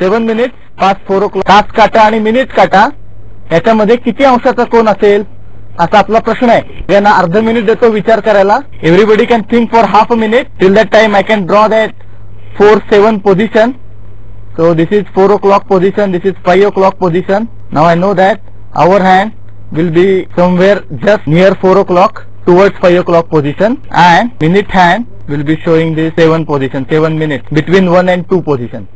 Seven minute, पाच four o'clock. तास काटा आणि मिनिट काटा. याच्यामध्ये किती अंशाचा कोण असेल? असा आपला प्रश्न आहे. यांना अर्ध मिनिट देतो विचार करायला everybody can think for half a minute till that time I can draw that four seven position so this is four o'clock position this is five o'clock position now I know that hour hand will be somewhere just near 4 o'clock towards 5 o'clock position. And minute hand will be showing the 7 position 7 minutes between 1 and 2 position.